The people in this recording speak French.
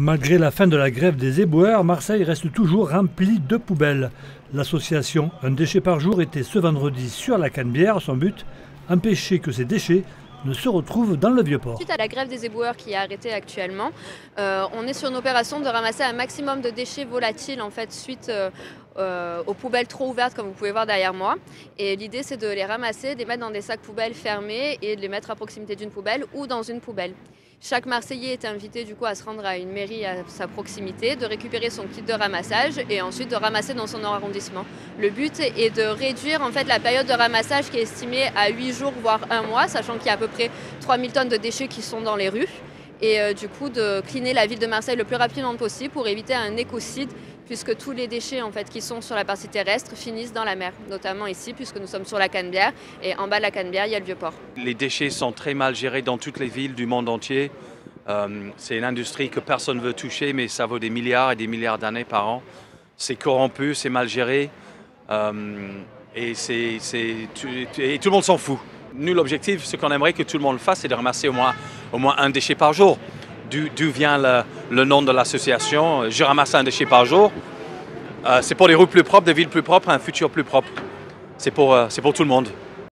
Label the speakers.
Speaker 1: Malgré la fin de la grève des éboueurs, Marseille reste toujours remplie de poubelles. L'association Un déchet par jour était ce vendredi sur la Canebière. Son but Empêcher que ces déchets ne se retrouvent dans le vieux port.
Speaker 2: Suite à la grève des éboueurs qui est arrêtée actuellement, euh, on est sur une opération de ramasser un maximum de déchets volatiles en fait suite euh, euh, aux poubelles trop ouvertes comme vous pouvez voir derrière moi. Et l'idée c'est de les ramasser, de les mettre dans des sacs poubelles fermés et de les mettre à proximité d'une poubelle ou dans une poubelle. Chaque Marseillais est invité du coup à se rendre à une mairie à sa proximité, de récupérer son kit de ramassage et ensuite de ramasser dans son arrondissement. Le but est de réduire en fait la période de ramassage qui est estimée à 8 jours voire un mois, sachant qu'il y a à peu près 3000 tonnes de déchets qui sont dans les rues et euh, du coup de cleaner la ville de Marseille le plus rapidement possible pour éviter un écocide puisque tous les déchets en fait, qui sont sur la partie terrestre finissent dans la mer, notamment ici puisque nous sommes sur la Canebière et en bas de la Canebière il y a le vieux port.
Speaker 3: Les déchets sont très mal gérés dans toutes les villes du monde entier. Euh, c'est une industrie que personne ne veut toucher mais ça vaut des milliards et des milliards d'années par an. C'est corrompu, c'est mal géré euh, et, tout le monde s'en fout. Nous, l'objectif, ce qu'on aimerait que tout le monde fasse, c'est de ramasser au moins un déchet par jour. D'où vient le, nom de l'association Je ramasse un déchet par jour. Euh, c'est pour des rues plus propres, des villes plus propres, un futur plus propre. C'est pour, euh, pour tout le monde.